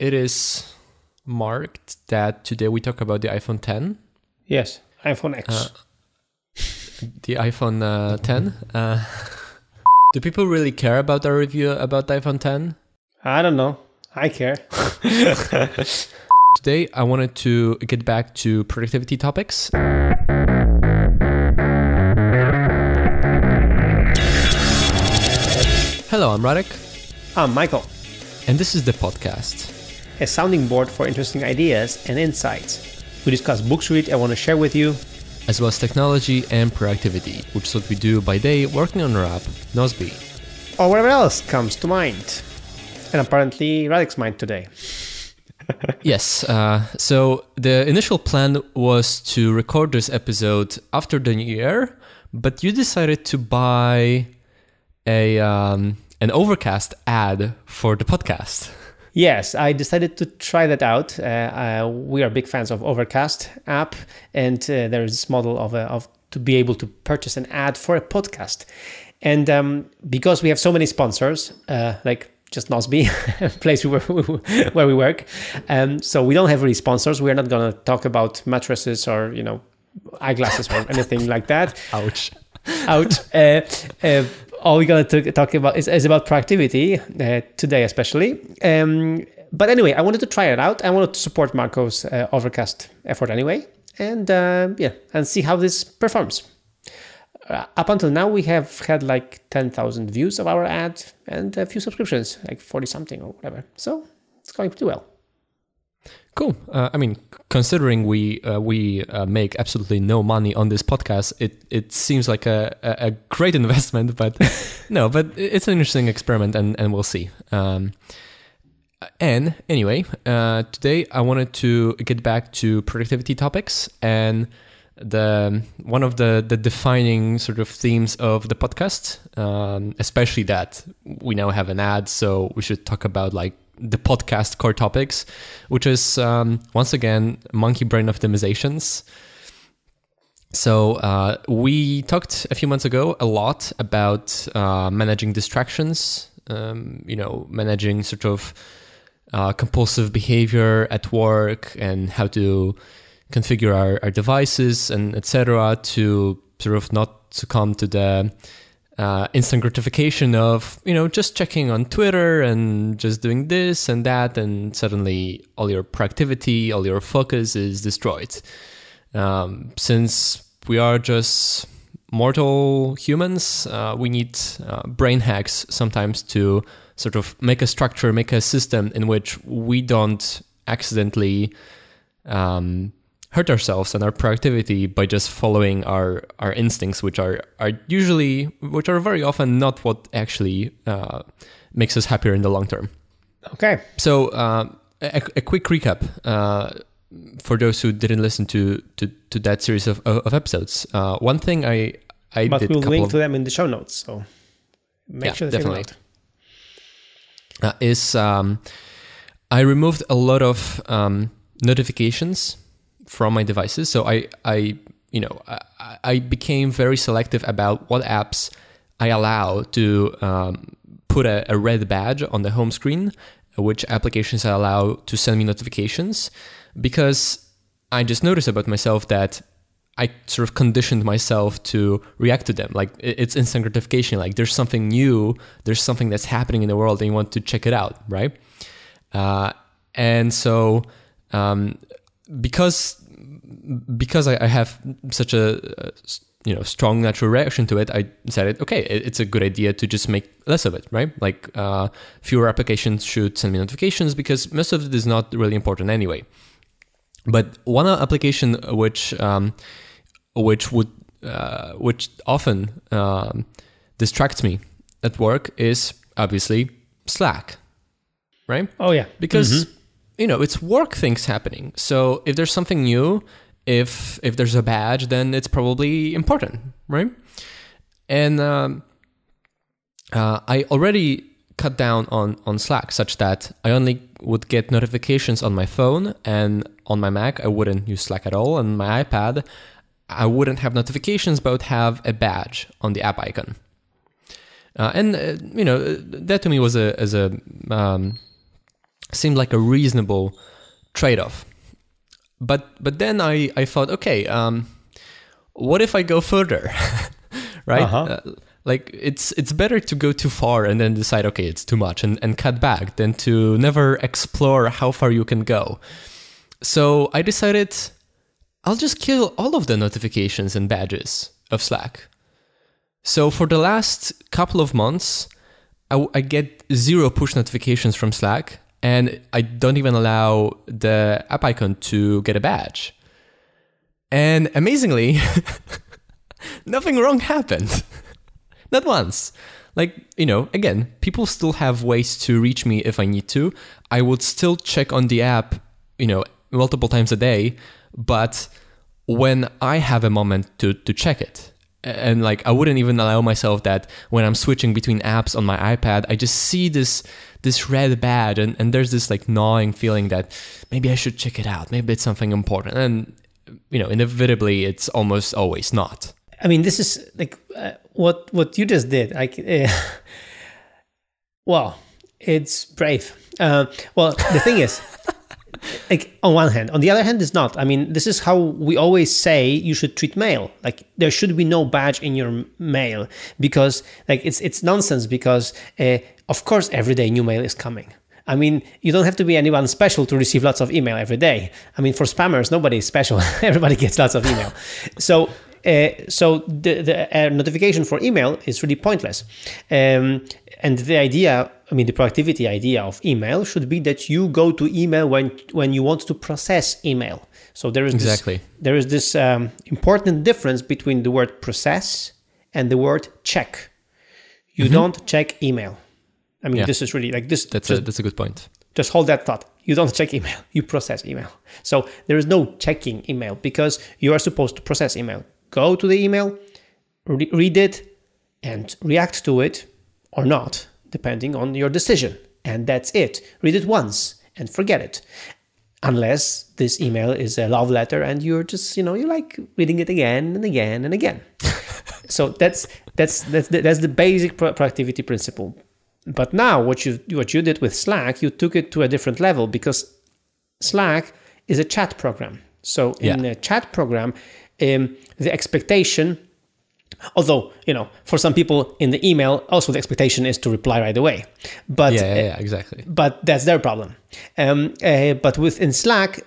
it is marked that today we talk about the iPhone 10. Yes, iPhone X. Uh, the iPhone uh, 10. Uh, do people really care about our review about the iPhone 10? I don't know. I care. Today, I wanted to get back to productivity topics. Hello, I'm Radek, I'm Michael, and this is the podcast. A sounding board for interesting ideas and insights. We discuss books we read I want to share with you. as well as technology and productivity, which is what we do by day working on our app, Nozbe. or whatever else comes to mind. And apparently, Radek's mind today. yes, uh, so the initial plan was to record this episode after the new year, but you decided to buy a um, an Overcast ad for the podcast. Yes, I decided to try that out. Uh, uh, we are big fans of Overcast app, and uh, there is this model of, uh, of to be able to purchase an ad for a podcast. And um, because we have so many sponsors, uh, like just Nozbe, place we were, where we work, um, so we don't have really sponsors. We're not going to talk about mattresses or you know eyeglasses or anything like that. Ouch. out. Uh, uh, all we're going to talk about is, is about productivity uh, today, especially. Um, but anyway, I wanted to try it out. I wanted to support Marco's uh, Overcast effort anyway, and uh, yeah, and see how this performs. Uh, up until now, we have had like ten thousand views of our ad and a few subscriptions, like forty something or whatever. So it's going pretty well. Cool. Uh, I mean, considering we uh, we uh, make absolutely no money on this podcast, it it seems like a, a, great investment. But no, but it's an interesting experiment, and, and we'll see. Um, and anyway, uh, today I wanted to get back to productivity topics and the one of the the defining sort of themes of the podcast, um, especially that we now have an ad, so we should talk about like the podcast core topics, which is um, once again monkey brain optimizations. So uh, we talked a few months ago a lot about uh, managing distractions. Um, you know, managing sort of uh, compulsive behavior at work and how to configure our, our devices and etc. to sort of not succumb to the uh, instant gratification of you know just checking on Twitter and just doing this and that, and suddenly all your productivity, all your focus is destroyed. Um, since we are just mortal humans, uh, we need uh, brain hacks sometimes to sort of make a structure, make a system in which we don't accidentally um, hurt ourselves and our productivity by just following our our instincts, which are are usually, which are very often not what actually uh, makes us happier in the long term. Okay. So uh, a, a quick recap. Uh, for those who didn't listen to to, to that series of, of episodes, uh, one thing I I But did we'll link of- to them in the show notes. So make Yeah, sure to check them definitely. uh, is um, I removed a lot of um, notifications from my devices. So I, I you know, I, I became very selective about what apps I allow to um, put a, a red badge on the home screen, which applications I allow to send me notifications, because I just noticed about myself that I sort of conditioned myself to react to them. Like it's instant gratification. Like there's something new, there's something that's happening in the world, and you want to check it out, right? Uh, and so um, because because I, I have such a you know strong natural reaction to it, I decided okay, it, it's a good idea to just make less of it, right? Like uh, fewer applications should send me notifications because most of it is not really important anyway. But one application which um, which would uh, which often um, distracts me at work is obviously Slack, right? Oh yeah. because you know it's work things happening. So if there's something new if if there's a badge then it's probably important right? And um, uh, i already cut down on on slack such that i only would get notifications on my phone and on my mac i wouldn't use slack at all. And my ipad i wouldn't have notifications but have a badge on the app icon. Uh, and uh, you know that to me was a as a um, seemed like a reasonable trade-off. But but then I I thought, okay, um, what if I go further, right? Uh-huh. Uh, like it's it's better to go too far and then decide okay it's too much and, and cut back than to never explore how far you can go so i decided i'll just kill all of the notifications and badges of slack so for the last couple of months I, I get zero push notifications from slack and i don't even allow the app icon to get a badge and amazingly nothing wrong happened not once. Like, you know, again, people still have ways to reach me if I need to. I would still check on the app, you know, multiple times a day, but when I have a moment to, to check it, and like I wouldn't even allow myself that when I'm switching between apps on my iPad, I just see this this red badge and, and there's this like gnawing feeling that maybe I should check it out. Maybe it's something important. And you know, inevitably it's almost always not. I mean, this is like uh, what what you just did. Like, uh, well, it's brave. Uh, well, the thing is, like on one hand, on the other hand, it's not. I mean, this is how we always say you should treat mail. Like, there should be no badge in your mail because, like, it's it's nonsense. Because, uh, of course, every day new mail is coming. I mean, you don't have to be anyone special to receive lots of email every day. I mean, for spammers, nobody is special. Everybody gets lots of email. So uh, so the, the uh, notification for email is really pointless. Um, and the idea, I mean, the productivity idea of email should be that you go to email when when you want to process email. So there is exactly this, there is this um, important difference between the word process and the word check. You mm-hmm. don't check email. I mean, yeah. this is really like this. That's just, a that's a good point. Just hold that thought. You don't check email. You process email. So there is no checking email because you are supposed to process email go to the email, re- read it, and react to it or not, depending on your decision. And that's it. Read it once and forget it. Unless this email is a love letter and you're just, you know, you like reading it again and again and again. so that's that's that's the, that's the basic productivity principle. But now what you what you did with Slack, you took it to a different level because Slack is a chat program. So in yeah. a chat program, um, the expectation although you know for some people in the email also the expectation is to reply right away. But yeah, yeah, yeah exactly. but that's their problem. Um, uh, but within slack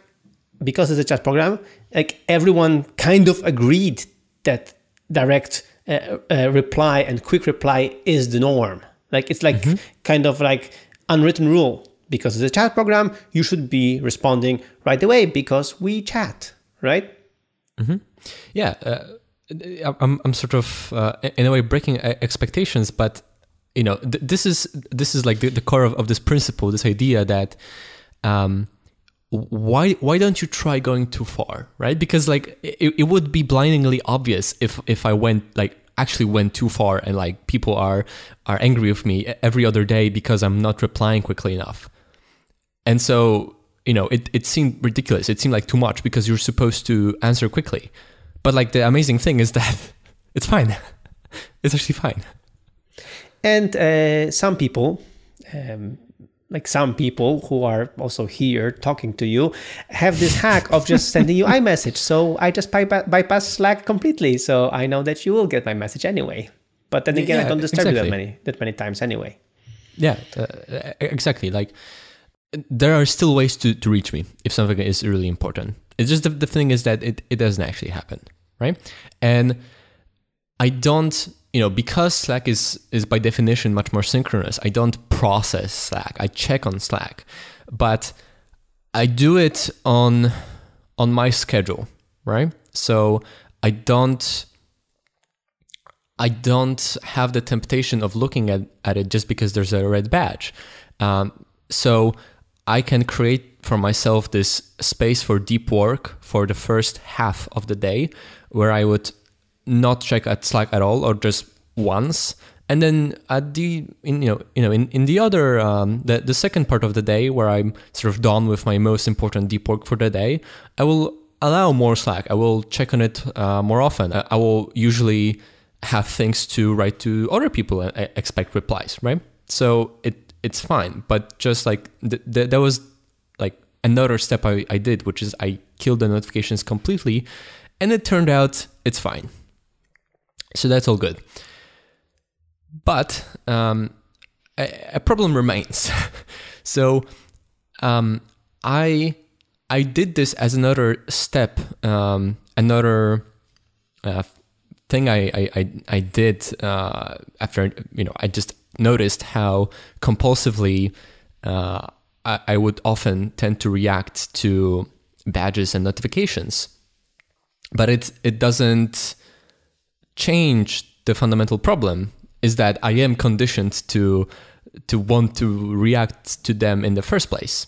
because it's a chat program like everyone kind of agreed that direct uh, uh, reply and quick reply is the norm. Like it's like mm-hmm. kind of like unwritten rule. Because it's a chat program you should be responding right away because we chat right? Mm-hmm. Yeah, uh, I'm I'm sort of uh, in a way breaking expectations, but you know th- this is this is like the, the core of, of this principle, this idea that. Um, why why don't you try going too far right? Because like it, it would be blindingly obvious if if i went like actually went too far and like people are are angry with me every other day because i'm not replying quickly enough. And so you know it, it seemed ridiculous. It seemed like too much because you're supposed to answer quickly but like the amazing thing is that it's fine. it's actually fine. And uh, some people, um, like some people who are also here talking to you, have this hack of just sending you iMessage. So I just bypass, bypass Slack completely. So I know that you will get my message anyway. But then again, yeah, I don't disturb exactly. you that many that many times anyway. Yeah, uh, exactly. Like there are still ways to, to reach me if something is really important. It's just the, the thing is that it, it doesn't actually happen, right? And I don't, you know, because Slack is is by definition much more synchronous. I don't process Slack. I check on Slack, but I do it on on my schedule, right? So I don't I don't have the temptation of looking at, at it just because there's a red badge. Um, so I can create for myself this space for deep work for the first half of the day where I would not check at Slack at all or just once. And then at the in, you know you know in, in the other um, the the second part of the day where I'm sort of done with my most important deep work for the day, I will allow more Slack. I will check on it uh, more often. I, I will usually have things to write to other people and expect replies, right? So it it's fine. But just like th- th- there was like another step I, I did, which is I killed the notifications completely, and it turned out it's fine. So that's all good. But um, a, a problem remains. so um, I I did this as another step, um, another uh, thing I I, I, did uh, after you know I just noticed how compulsively uh, I, I would often tend to react to badges and notifications, but it it doesn't change the fundamental problem. Is that I am conditioned to to want to react to them in the first place.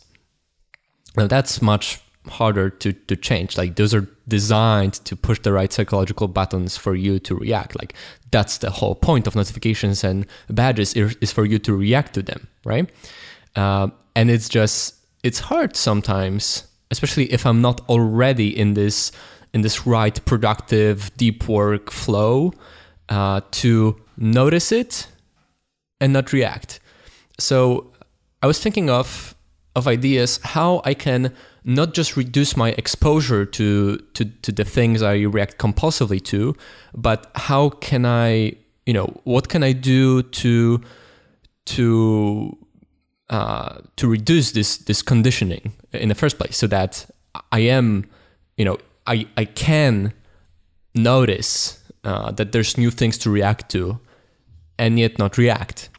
Now that's much harder to, to change. Like those are designed to push the right psychological buttons for you to react. Like that's the whole point of notifications and badges is, for you to react to them, right? Uh, and it's just it's hard sometimes, especially if I'm not already in this in this right productive deep work flow, uh, to notice it and not react. So I was thinking of of ideas how I can not just reduce my exposure to, to, to the things I react compulsively to, but how can I, you know, what can I do to to uh, to reduce this this conditioning in the first place, so that I am, you know, I I can notice uh, that there's new things to react to, and yet not react.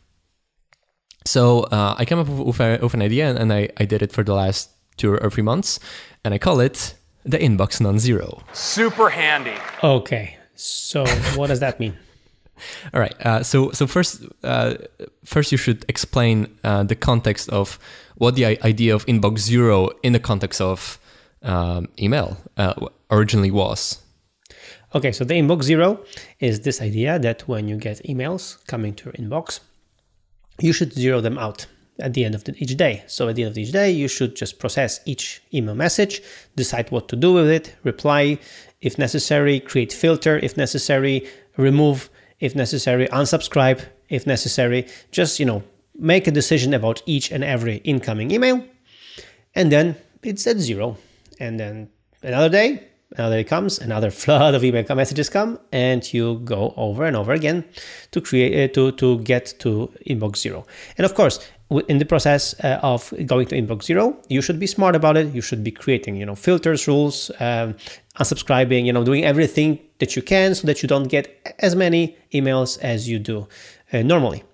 So uh, I came up with, with, an idea and I, I did it for the last two or three months, and I call it the inbox non-zero. Super handy. Okay, so what does that mean? All right. Uh, so so first uh, first you should explain uh, the context of what the idea of inbox zero in the context of um, email uh, originally was. Okay, so the inbox zero is this idea that when you get emails coming to your inbox, you should zero them out at the end of the, each day. So at the end of each day, you should just process each email message, decide what to do with it, reply if necessary, create filter if necessary, remove if necessary, unsubscribe if necessary. Just, you know, make a decision about each and every incoming email. And then it's at zero. And then another day, another day comes, another flood of email messages come, and you go over and over again to create uh, to to get to inbox zero. And of course, in the process uh, of going to inbox zero, you should be smart about it. You should be creating, you know, filters, rules, um, unsubscribing, you know, doing everything that you can so that you don't get as many emails as you do uh, normally.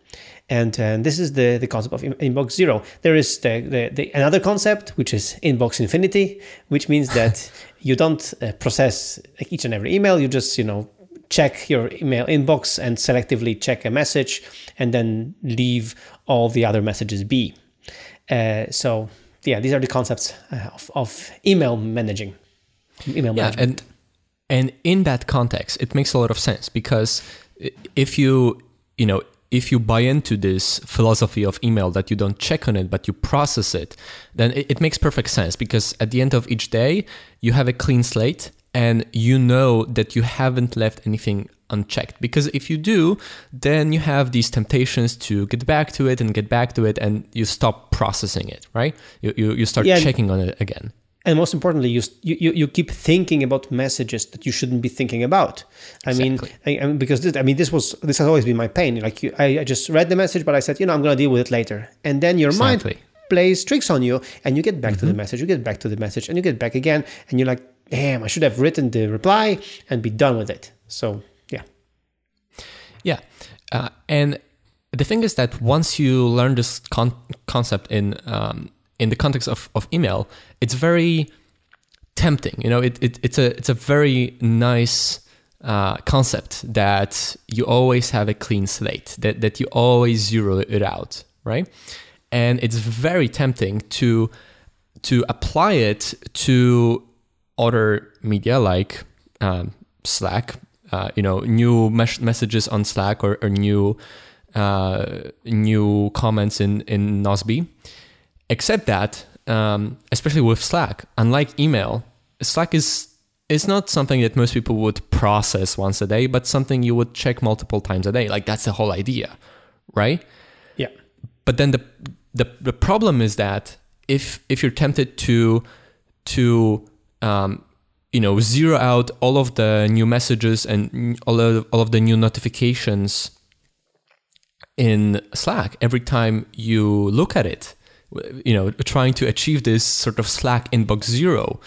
And, uh, this is the, the concept of inbox zero. There is the, the, the, another concept, which is inbox infinity, which means that you don't uh, process each and every email. You just, you know, check your email inbox and selectively check a message and then leave all the other messages be. Uh, so yeah, these are the concepts uh, of, of email managing, email yeah, management. And, and in that context, it makes a lot of sense because if you, you know, if you buy into this philosophy of email that you don't check on it but you process it then it, it, makes perfect sense because at the end of each day you have a clean slate and you know that you haven't left anything unchecked because if you do then you have these temptations to get back to it and get back to it and you stop processing it right you, you, you start yeah, checking on it again and most importantly you, you you keep thinking about messages that you shouldn't be thinking about i exactly. mean I, I, because this, i mean this was this has always been my pain like you, I, I, just read the message but i said you know i'm going to deal with it later and then your exactly. mind plays tricks on you and you get back mm-hmm. to the mm-hmm. message you get back to the message and you get back again and you're like damn, I should have written the reply and be done with it. So, yeah. Yeah. Uh, and the thing is that once you learn this con- concept in um, in the context of, of email, it's very tempting. You know, it, it it's a it's a very nice uh, concept that you always have a clean slate, that that you always zero it out, right? And it's very tempting to to apply it to other media like um, Slack, uh, you know, new mes- messages on Slack or, or new uh, new comments in in Nozbe. Except that, um, especially with Slack, unlike email, Slack is is not something that most people would process once a day, but something you would check multiple times a day. Like that's the whole idea, right? Yeah. but then the, the the problem is that if if you're tempted to to um, you know zero out all of the new messages and all of, all of the new notifications in Slack every time you look at it, you know, trying to achieve this sort of Slack inbox zero.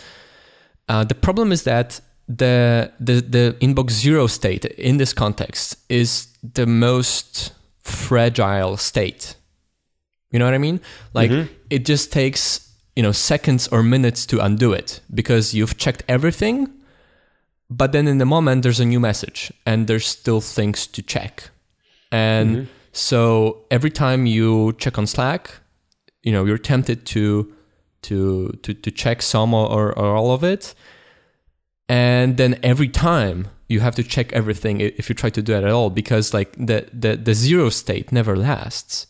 Uh, the problem is that the, the the inbox zero state in this context is the most fragile state. You know what I mean? Like mm-hmm. it just takes you know seconds or minutes to undo it because you've checked everything, but then in the moment there's a new message and there's still things to check, and mm-hmm. so every time you check on Slack, you know you're tempted to to to to check some or, or all of it. And then every time you have to check everything if you try to do it at all because like the, the the zero state never lasts.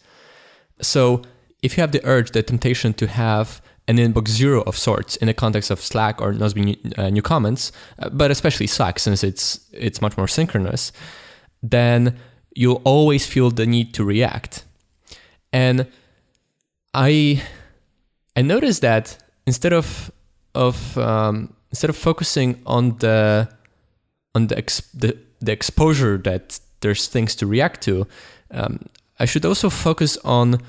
So if you have the urge the temptation to have an inbox zero of sorts in the context of slack or Nozbe new, uh, new comments uh, but especially slack since it's it's much more synchronous then you'll always feel the need to react. And i i noticed that instead of of um, instead of focusing on the on the ex- the, the exposure that there's things to react to, um, I should also focus on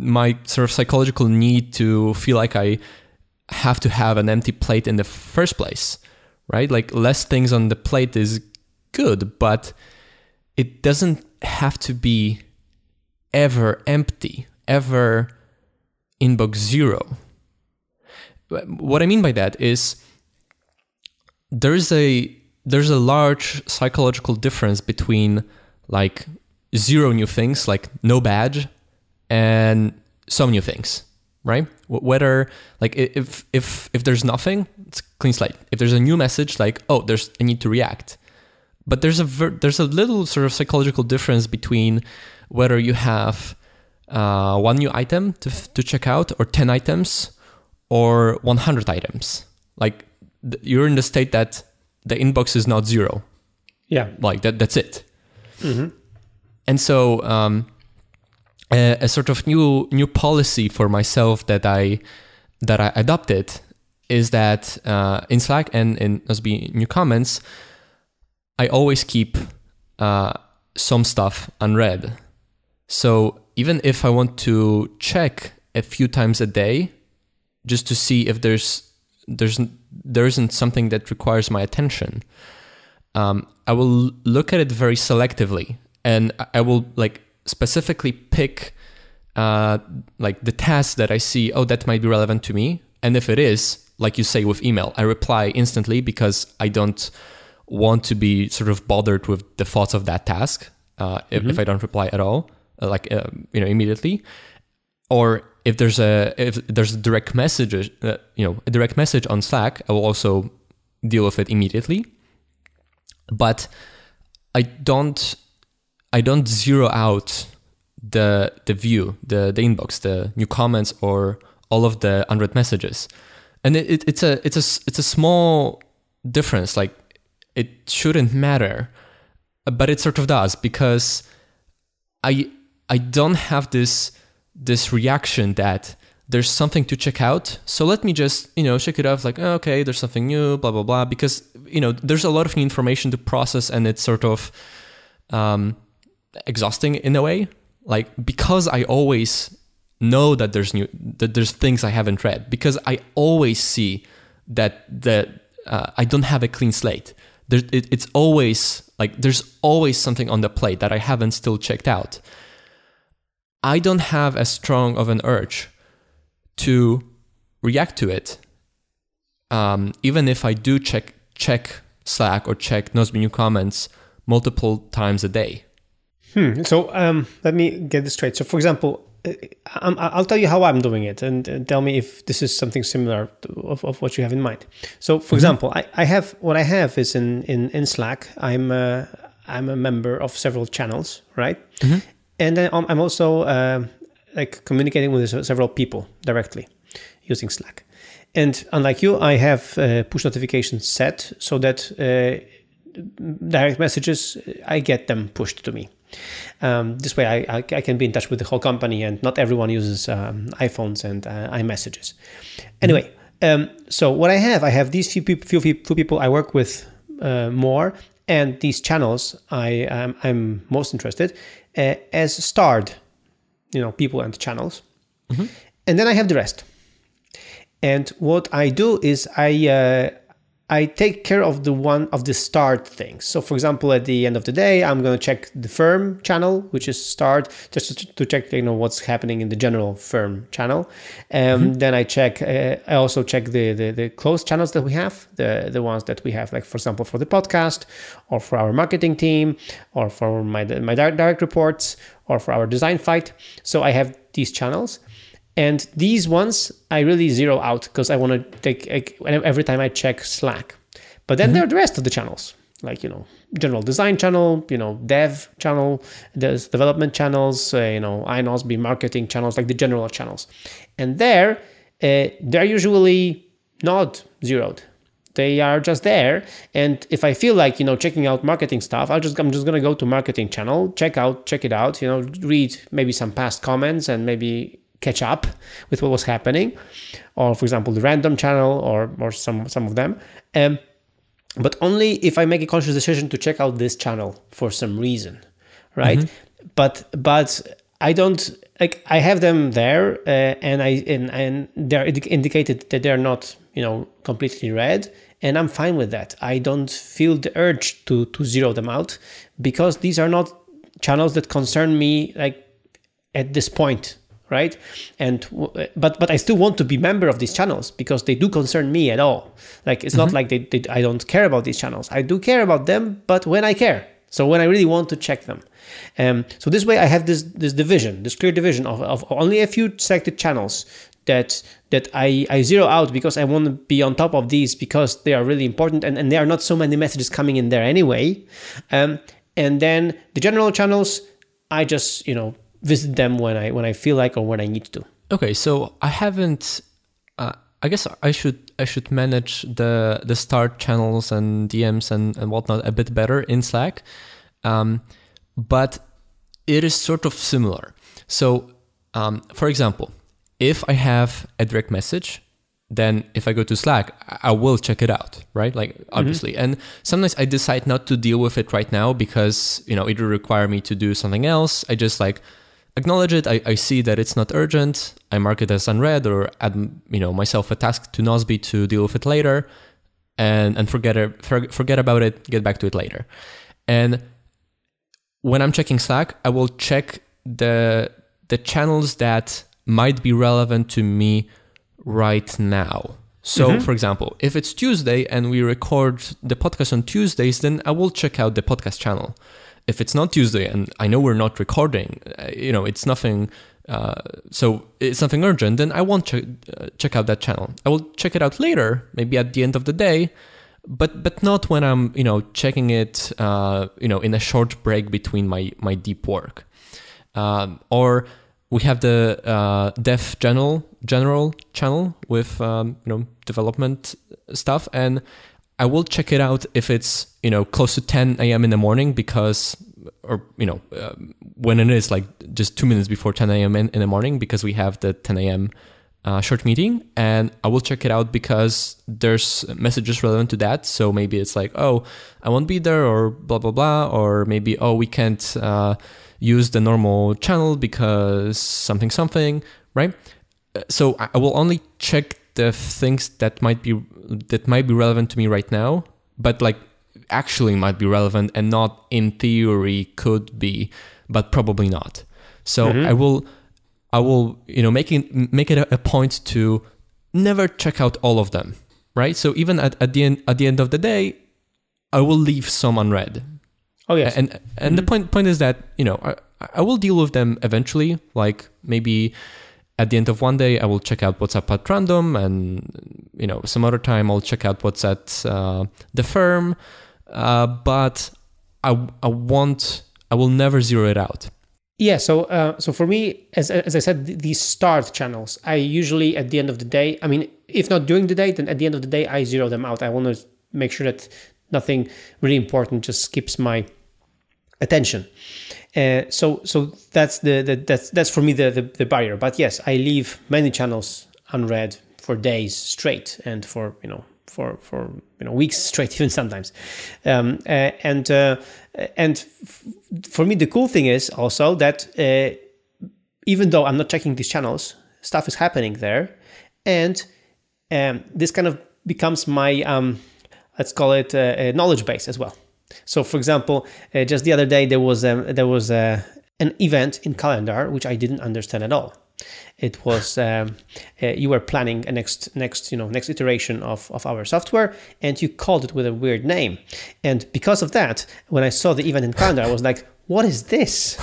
my sort of psychological need to feel like I have to have an empty plate in the first place, right? Like less things on the plate is good, but it doesn't have to be ever empty, ever inbox zero what I mean by that is there's a there's a large psychological difference between like zero new things, like no badge, and some new things, right? Whether like if if if there's nothing, it's clean slate. If there's a new message, like oh, there's I need to react. But there's a ver- there's a little sort of psychological difference between whether you have uh, one new item to to check out or ten items or 100 items. Like you're in the state that the inbox is not zero. Yeah. Like that. That's it. Mm-hmm. And so um, a, a, sort of new new policy for myself that I that I adopted is that uh, in Slack and in Nozbe new comments, I always keep uh, some stuff unread. So even if I want to check a few times a day just to see if there's there's there isn't something that requires my attention. Um, I will look at it very selectively, and I will like specifically pick uh, like the tasks that I see. Oh, that might be relevant to me, and if it is, like you say with email, I reply instantly because I don't want to be sort of bothered with the thoughts of that task uh, if, mm-hmm. if, I don't reply at all, uh, like uh, you know immediately, or if there's a if there's a direct message, uh, you know, a direct message on Slack, I will also deal with it immediately. But I don't I don't zero out the the view, the the inbox, the new comments, or all of the unread messages, and it, it, it's a it's a it's a small difference. Like it shouldn't matter, but it sort of does because I I don't have this this reaction that there's something to check out. So let me just, you know, check it out like, oh, okay, there's something new, blah, blah, blah. Because, you know, there's a lot of new information to process and it's sort of um, exhausting in a way. Like, because I always know that there's new, that there's things I haven't read, because I always see that, that uh, I don't have a clean slate. There, it, it's always like, there's always something on the plate that I haven't still checked out. I don't have as strong of an urge to react to it. Um, even if I do check check Slack or check Nozbe new comments multiple times a day. Hmm. So um, let me get this straight. So, for example, uh, I'll tell you how I'm doing it, and tell me if this is something similar of, of what you have in mind. So, for mm-hmm. example, I, I have what I have is in in, in Slack. I'm a, I'm a member of several channels, right? Mm-hmm and then I'm also uh, like communicating with several people directly using Slack. And unlike you, I have uh, push notifications set so that uh, direct messages I get them pushed to me. Um, this way, I, I, I, can be in touch with the whole company, and not everyone uses um, iPhones and uh, iMessages. Anyway, um, so what I have, I have these few, few, few people I work with uh, more, and these channels I um, I'm most interested uh, as starred, you know, people and channels, mm-hmm. and then I have the rest. And what I do is I uh, I take care of the one of the start things. So, for example, at the end of the day, I'm going to check the firm channel, which is start, just to, check you know what's happening in the general firm channel. Um, mm-hmm. Then I check. Uh, I also check the, the the closed channels that we have, the the ones that we have, like for example, for the podcast, or for our marketing team, or for my my direct reports, or for our design fight. So I have these channels. And these ones I really zero out because I want to take every time I check Slack. But then mm-hmm. there are the rest of the channels, like you know, general design channel, you know, dev channel, there's development channels, uh, you know, iNosby marketing channels, like the general channels. And there, uh, they're usually not zeroed. They are just there, and if I feel like you know checking out marketing stuff, I'll just I'm just gonna go to marketing channel, check out, check it out, you know, read maybe some past comments and maybe catch up with what was happening, or for example, the random channel or or some some of them. Um, but only if I make a conscious decision to check out this channel for some reason, right? Mm-hmm. But but I don't like I have them there, uh, and I and and they're indicated that they're not you know completely red, and I'm fine with that. I don't feel the urge to to zero them out because these are not channels that concern me like at this point right? And but but i still want to be member of these channels because they do concern me at all. Like it's mm-hmm. not like they, they, i don't care about these channels. I do care about them but when i care. So when i really want to check them. Um, so this way i have this this division this clear division of, of only a few selected channels that that I, I zero out because I want to be on top of these because they are really important and, and there are not so many messages coming in there anyway. Um, and then the general channels, I just, you know, visit them when I when I feel like or when I need to. Okay, so I haven't. Uh, I guess I should I should manage the the start channels and DMs and and whatnot a bit better in Slack, um, but it is sort of similar. So, um, for example, if I have a direct message then if I go to Slack, I will check it out, right? Like mm-hmm. obviously. Mm-hmm. And sometimes I decide not to deal with it right now because, you know, it will require me to do something else. I just like acknowledge it. I, I see that it's not urgent. I mark it as unread or add you know myself a task to Nozbe to deal with it later, and and forget it, forget about it. Get back to it later. And when I'm checking Slack, I will check the the channels that might be relevant to me right now. So, mm-hmm. for example, if it's Tuesday and we record the podcast on Tuesdays, then I will check out the podcast channel if it's not Tuesday and I know we're not recording, uh, you know, it's nothing. Uh, so it's something urgent, then I won't check, uh, check out that channel. I will check it out later, maybe at the end of the day, but but not when I'm you know checking it uh, you know in a short break between my my deep work. Um, or we have the uh, dev general general channel with um, you know development stuff and I will check it out if it's you know close to 10 a.m. in the morning because or you know uh, when it is like just two minutes before 10 a.m. In, in the morning because we have the 10 a.m. Uh, short meeting and I will check it out because there's messages relevant to that. So maybe it's like, oh, I won't be there or blah, blah, blah. Or maybe, oh, we can't uh, use the normal channel because something, something, right? Uh, so I will only check the things that might be that might be relevant to me right now, but like actually might be relevant and not in theory could be, but probably not. So mm-hmm. I will I will you know make it make it a, a point to never check out all of them, right? So even at, at the end at the end of the day, I will leave some unread. Oh yes. And and mm-hmm. the point point is that you know I, I will deal with them eventually. Like maybe at the end of one day, I will check out what's up at random, and you know, some other time I'll check out what's at uh, the firm. Uh, but I I want I will never zero it out. Yeah, so uh, so for me, as as I said, these start channels, I usually at the end of the day, I mean, if not during the day, then at the end of the day, I zero them out. I want to make sure that nothing really important just skips my attention. Uh, so so that's the, the that's that's for me the, the the barrier. But yes, I leave many channels unread for days straight and for you know for for you know weeks straight even sometimes um, uh, and uh, and f- for me the cool thing is also that uh, even though i'm not checking these channels stuff is happening there and um, this kind of becomes my um, let's call it a, a, knowledge base as well so for example uh, just the other day there was um, there was a, an event in calendar which i didn't understand at all. It was um, uh, you were planning a next next you know next iteration of, of our software and you called it with a weird name. And because of that when i saw the event in calendar i was like what is this?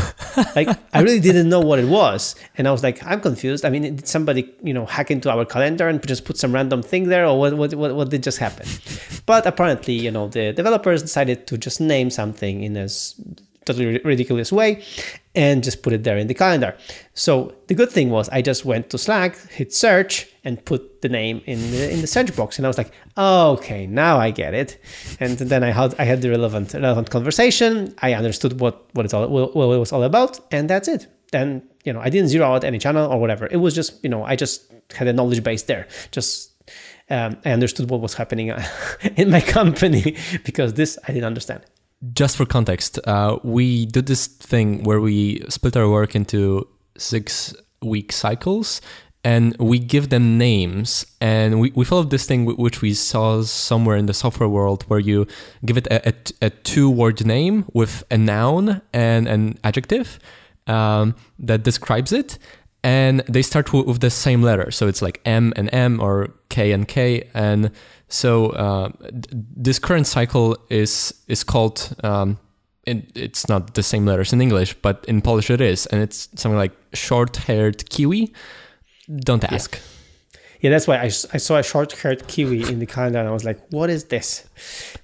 Like i really didn't know what it was. And i was like i'm confused. I mean did somebody you know hack into our calendar and just put some random thing there or what what, what, what did just happen? But apparently you know the developers decided to just name something in this totally ridiculous way and just put it there in the calendar. So the good thing was I just went to Slack, hit search, and put the name in the in the search box, and I was like, okay, now I get it. And then I had I had the relevant relevant conversation. I understood what what it's all what it was all about, and that's it. And you know I didn't zero out any channel or whatever. It was just you know I just had a knowledge base there. Just um, I understood what was happening in my company because this I didn't understand just for context, uh, we did this thing where we split our work into six week cycles and we give them names and we, we followed this thing which we saw somewhere in the software world where you give it a, a, a two word name with a noun and an adjective um, that describes it and they start with the same letter. So it's like m and m or k and k and so uh, this current cycle is is called. Um, it, it's not the same letters in English, but in Polish it is, and it's something like short-haired kiwi. Don't ask. Yeah, yeah that's why I, I saw a short-haired kiwi in the calendar, and I was like, "What is this?"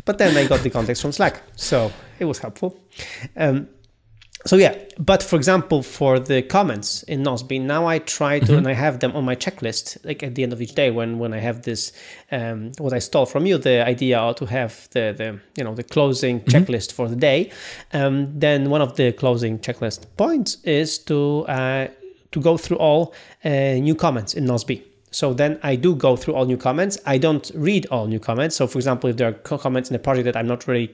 But then I got the context from Slack, so it was helpful. Um, so yeah but for example for the comments in Nozbe now i try to mm-hmm. and i have them on my checklist like at the end of each day when when i have this um, what i stole from you the idea to have the the you know the closing mm-hmm. checklist for the day um, then one of the closing checklist points is to uh, to go through all uh, new comments in Nozbe so then I do go through all new comments. I don't read all new comments. So for example, if there are comments in a project that I'm not really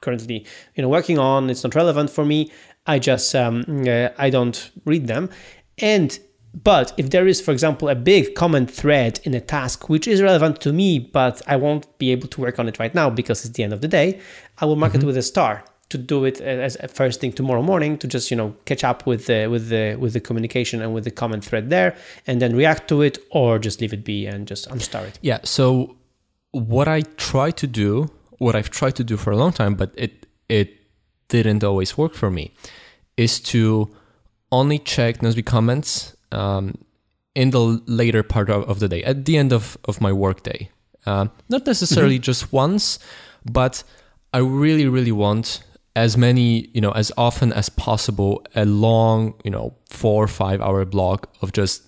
currently you know working on, it's not relevant for me. I just um, uh, I don't read them. And but if there is, for example, a big comment thread in a task which is relevant to me, but I won't be able to work on it right now because it's the end of the day, I will mark mm-hmm. it with a star to do it as a first thing tomorrow morning to just you know catch up with the with the with the communication and with the comment thread there, and then react to it or just leave it be and just unstar it. Yeah. So what I try to do, what I've tried to do for a long time, but it it didn't always work for me is to only check Nozbe comments um, in the later part of, of, the day, at the end of, of my workday. Uh, not necessarily mm-hmm. just once, but I really, really want as many, you know, as often as possible, a long, you know, four or five hour block of just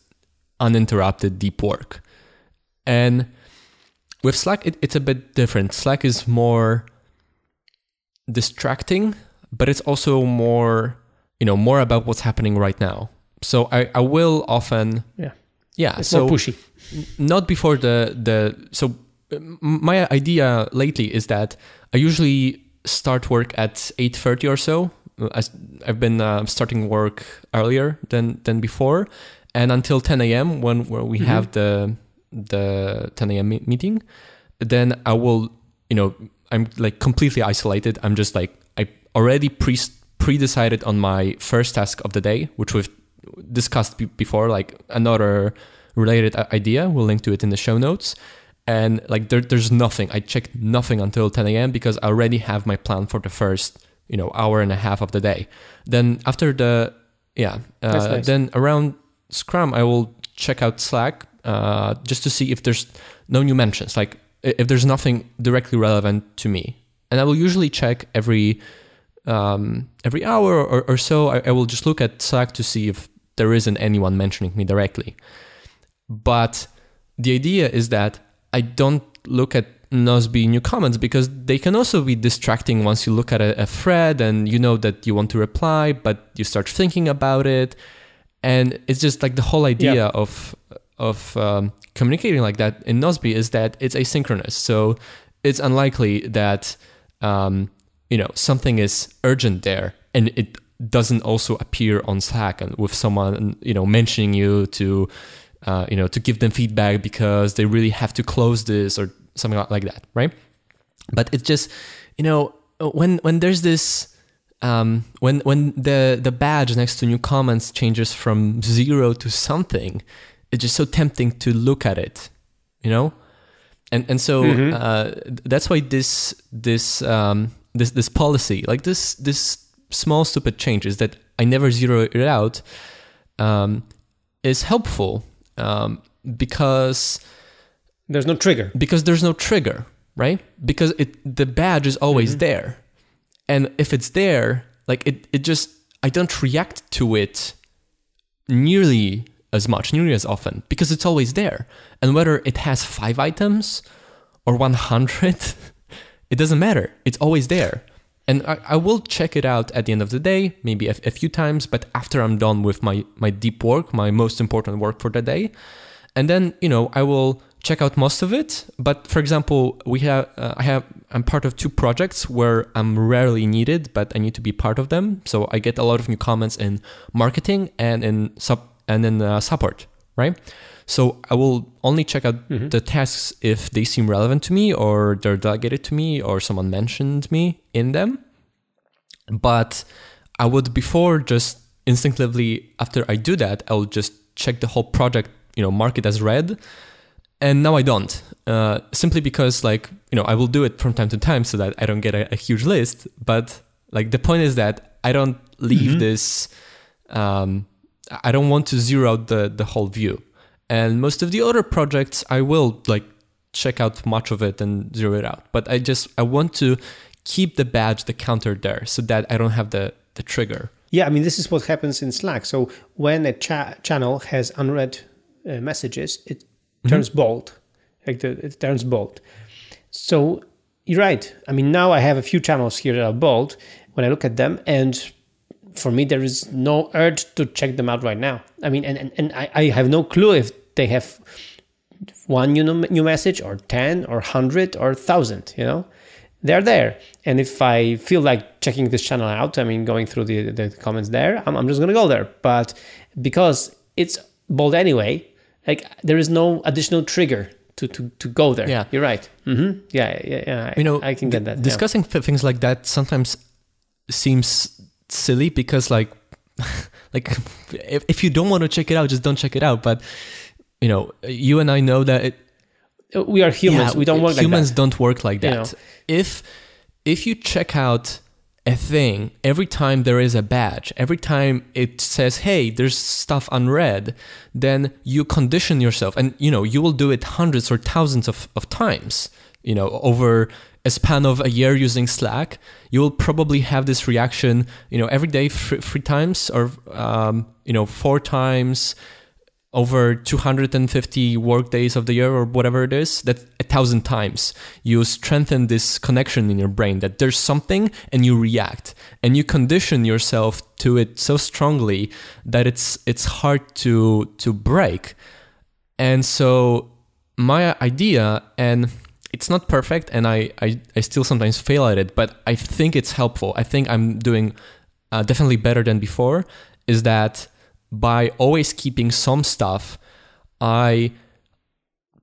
uninterrupted deep work. And with Slack, it, it's a bit different. Slack is more distracting but it's also more you know more about what's happening right now. So i, I will often yeah. yeah it's so more pushy. not before the the so my idea lately is that i usually start work at 8.30 or so As i've been uh, starting work earlier than than before and until 10 a.m when where we mm-hmm. have the the 10 a.m meeting then i will you know i'm like completely isolated. I'm just like already pre pre-decided on my first task of the day, which we've discussed before, like another related idea. We'll link to it in the show notes. And like there, there's nothing. I checked nothing until 10 a.m. because I already have my plan for the first, you know, hour and a half of the day. Then after the, yeah, uh, nice. then around Scrum, I will check out Slack uh, just to see if there's no new mentions, like if there's nothing directly relevant to me. And I will usually check every um, every hour or, or so, I, I, will just look at Slack to see if there isn't anyone mentioning me directly. But the idea is that I don't look at Nozbe new comments because they can also be distracting once you look at a, a thread and you know that you want to reply, but you start thinking about it, and it's just like the whole idea Yeah. of of um, communicating like that in Nozbe is that it's asynchronous. So it's unlikely that um, you know something is urgent there and it doesn't also appear on Slack and with someone you know mentioning you to uh, you know to give them feedback because they really have to close this or something like that, right? But it's just you know when when there's this um, when when the the badge next to new comments changes from zero to something, it's just so tempting to look at it, you know, and and so Mhm. uh, that's why this this um, this this policy like this this small stupid changes that I never zero it out um, is helpful um, because There's no trigger. because there's no trigger, right? Because it the badge is always Mm-hmm. there. And if it's there, like it it just I don't react to it nearly as much, nearly as often because it's always there. And whether it has 5 items or 100, it doesn't matter. It's always there. And I, I will check it out at the end of the day, maybe a, a few times, but after I'm done with my, my deep work, my most important work for the day. And then, you know, I will check out most of it. But for example, we have, uh, I have, I'm part of two projects where I'm rarely needed, but I need to be part of them. So I get a lot of new comments in marketing and in sub and in uh, support, right? So I will only check out Mhm. the tasks if they seem relevant to me or they're delegated to me or someone mentioned me in them. But I would before just instinctively after I do that, I will just check the whole project, you know, mark it as read. And now I don't, uh, simply because like you know I will do it from time to time so that I don't get a, a huge list. But like the point is that I don't leave Mhm. this. Um, I don't want to zero out the the whole view. And most of the other projects, I will like check out much of it and zero it out. But I just I want to keep the badge, the counter there, so that I don't have the the trigger. Yeah, I mean, this is what happens in Slack. So when a cha- channel has unread uh, messages, it turns bold. Like the, it turns bold. So you're right. I mean, now I have a few channels here that are bold when I look at them, and for me, there is no urge to check them out right now. I mean, and, and, and I, I have no clue if they have one new, new message or 10 or 100 or 1000, you know? They're there. And if I feel like checking this channel out, I mean, going through the, the comments there, I'm, I'm just going to go there. But because it's bold anyway, like there is no additional trigger to, to, to go there. Yeah. You're right. hmm Yeah, yeah, yeah. You know, I can get that. Discussing th- things like that sometimes seems silly because like like if, if you don't want to check it out, just don't check it out. But you know, you and I know that it, we are humans. Yeah, we don't work humans like don't work like You that. If if you check out a thing every time there is a badge, every time it says, "Hey, there's stuff unread," then you condition yourself, and you know you will do it hundreds or thousands of, of times. You know, over a span of a year using Slack, you will probably have this reaction. You know, every day, three, times, or um, you know, four times over 250 work days of the year or whatever it is that a thousand times you strengthen this connection in your brain that there's something and you react and you condition yourself to it so strongly that it's it's hard to to break and so my idea and it's not perfect and I, I, I still sometimes fail at it but i think it's helpful i think i'm doing uh, definitely better than before is that by always keeping some stuff, I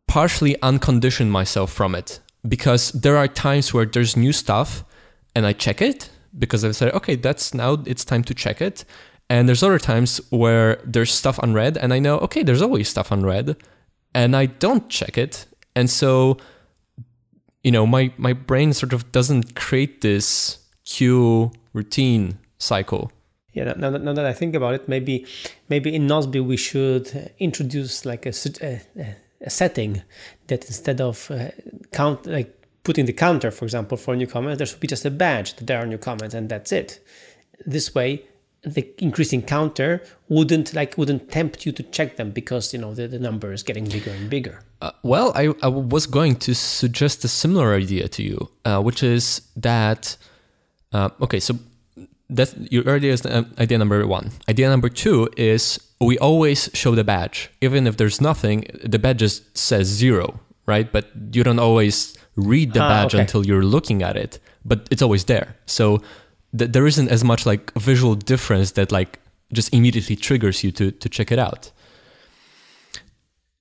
partially uncondition myself from it because there are times where there's new stuff and I check it because I said, okay, that's now it's time to check it. And there's other times where there's stuff unread and I know, okay, there's always stuff unread and I don't check it. And so, you know, my, my brain sort of doesn't create this cue routine cycle. Yeah, now that, now that I think about it, maybe maybe in Nozbe we should introduce like a, a, a setting that instead of uh, count like putting the counter, for example, for new comments, there should be just a badge that there are new comments and that's it. This way, the increasing counter wouldn't like wouldn't tempt you to check them because you know the, the number is getting bigger and bigger. Uh, well, I, I was going to suggest a similar idea to you, uh, which is that uh, okay, so that's your earliest idea number one. Idea number two is we always show the badge, even if there's nothing. The badge just says zero, right? But you don't always read the Ah, badge okay. until you're looking at it, but it's always there. So th- there isn't as much like visual difference that like just immediately triggers you to to check it out.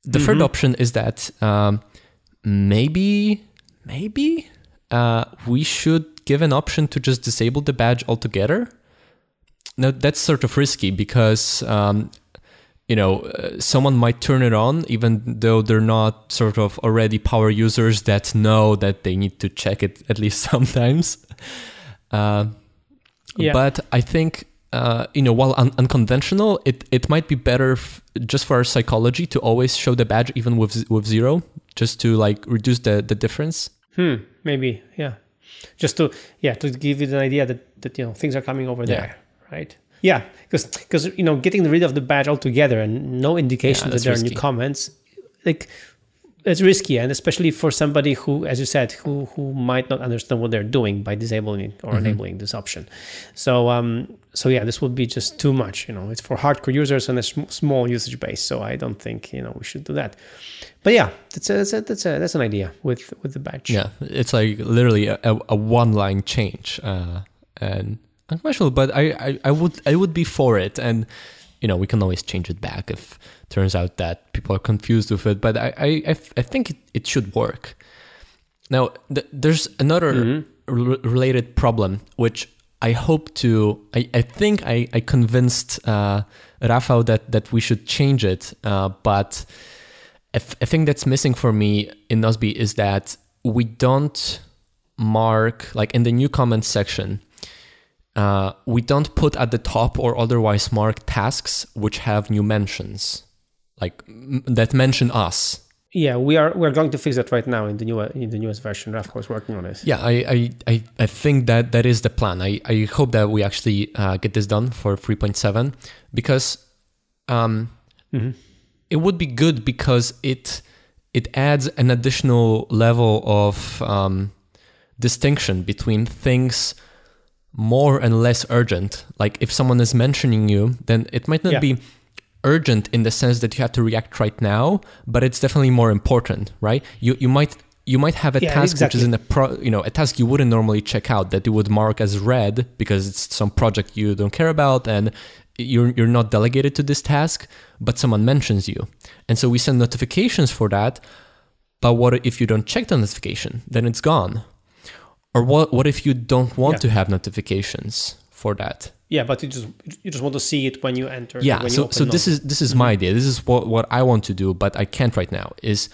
The third Mhm. option is that um, maybe maybe uh, we should give an option to just disable the badge altogether. Now that's sort of risky because um, you know uh, someone might turn it on even though they're not sort of already power users that know that they need to check it at least sometimes. Uh, Yeah. But I think uh, you know while un- unconventional, it it might be better f- just for our psychology to always show the badge even with z- with zero, just to like reduce the the difference. Hmm, maybe, yeah. Just to yeah, to give you an idea that that you know things are coming over Yeah. there, right? Yeah, because because you know getting rid of the badge altogether and no indication Yeah, that there are risky. new comments, like it's risky, and especially for somebody who, as you said, who who might not understand what they're doing by disabling it or Mm-hmm. enabling this option. So um, so yeah, this would be just too much. You know, it's for hardcore users and a sm- small usage base. So I don't think you know we should do that. But yeah, that's a, that's a, that's a, that's an idea with with the badge. Yeah, it's like literally a, a, one line change, uh, and unconventional. But I, I I would I would be for it, and you know we can always change it back if turns out that people are confused with it. But I, I, I think it, it should work. Now th- there's another Mhm. r- related problem which I hope to. I, I think I, I convinced uh, Rafał that that we should change it, uh, but a, th- a thing that's missing for me in Nozbe is that we don't mark like in the new comments section. Uh, we don't put at the top or otherwise mark tasks which have new mentions, like m- that mention us. Yeah, we are we're going to fix that right now in the new in the newest version. Of course, working on it. Yeah, I, I, I, think that that is the plan. I, I hope that we actually uh, get this done for 3.7 because um, Mhm. it would be good because it it adds an additional level of um, distinction between things more and less urgent. Like if someone is mentioning you, then it might not Yeah. be urgent in the sense that you have to react right now, but it's definitely more important, right? You you might you might have a Yeah, task which is in a pro, you know a task you wouldn't normally check out that you would mark as read because it's some project you don't care about and you're you're not delegated to this task, but someone mentions you, and so we send notifications for that. But what if you don't check the notification? Then it's gone. Or what what if you don't want Yeah. to have notifications for that? Yeah, but you just you just want to see it when you enter. yeah when you so so this is this is my idea this is what what i want to do but i can't right now is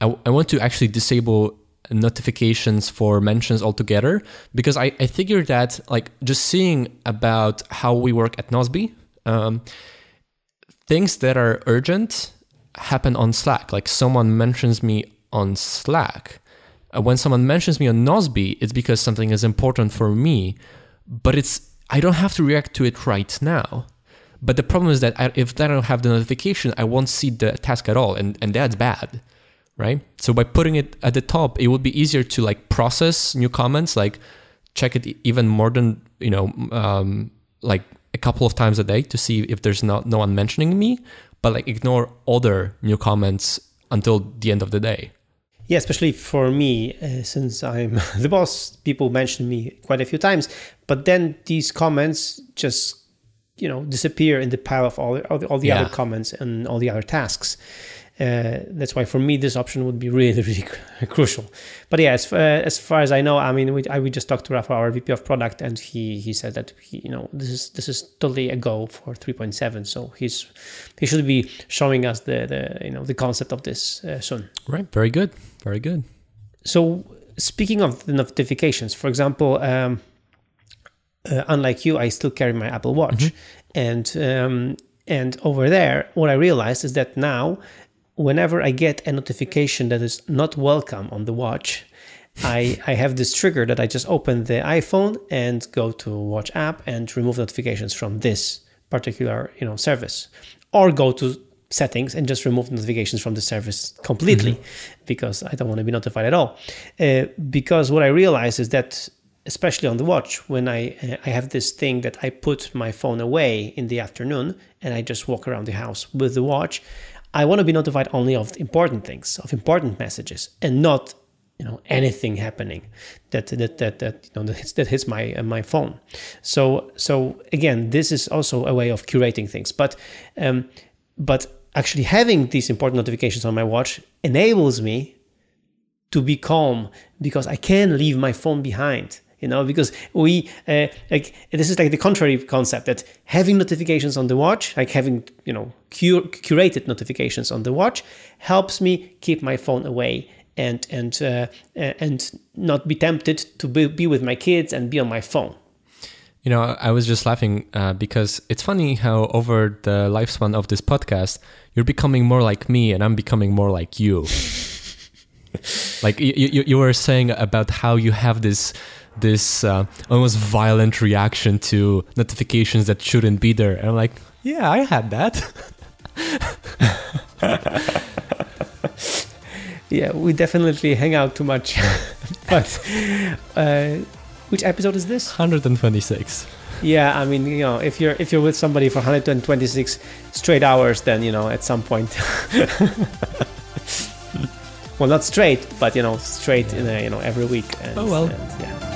i, I want to actually disable notifications for mentions altogether because i i figured that like just seeing about how we work at Nozbe um, things that are urgent happen on slack like someone mentions me on slack when someone mentions me on Nozbe it's because something is important for me but it's i don't have to react to it right now but the problem is that I, if I don't have the notification, I won't see the task at all, and, and that's bad, right? So by putting it at the top, it would be easier to like process new comments, like check it even more than you know, um, like a couple of times a day to see if there's not no one mentioning me, but like ignore other new comments until the end of the day. Yeah, especially for me uh, since I'm the boss. People mention me quite a few times, but then these comments just you know disappear in the pile of all all the, all the Yeah. other comments and all the other tasks. Uh, that's why for me this option would be really really crucial. But yeah, as, uh, as far as I know, I mean, we, I, we just talked to Rafa, our VP of product, and he he said that he, you know this is this is totally a go for 3.7. So he's he should be showing us the the you know the concept of this uh, soon. Right. Very good. Very good. So speaking of the notifications, for example, um, uh, unlike you, I still carry my Apple Watch, and um, and over there, what I realized is that now, whenever I get a notification that is not welcome on the watch, I I have this trigger that I just open the iPhone and go to Watch app and remove notifications from this particular you know service, or go to settings and just remove notifications from the service completely mm-hmm. because I don't want to be notified at all. Uh, because what I realize is that especially on the watch when I uh, I have this thing that I put my phone away in the afternoon and I just walk around the house with the watch. I want to be notified only of important things, of important messages, and not you know anything happening that that that, that you know that hits, that hits my uh, my phone. So so again, this is also a way of curating things, but um, but actually having these important notifications on my watch enables me to be calm because I can leave my phone behind you know because we uh, like this is like the contrary concept that having notifications on the watch like having you know cur- curated notifications on the watch helps me keep my phone away and and uh, and not be tempted to be, be with my kids and be on my phone. You know i was just laughing uh, because it's funny how over the lifespan of this podcast you're becoming more like me and i'm becoming more like you. Like you, you, you were saying about how you have this this uh, almost violent reaction to notifications that shouldn't be there. And I'm like, yeah, I had that. yeah, we definitely hang out too much. but uh, which episode is this? 126. Yeah, I mean, you know, if you're if you're with somebody for 126 straight hours, then you know, at some point. well, not straight, but you know, straight in a, you know every week. And, oh well. And, yeah.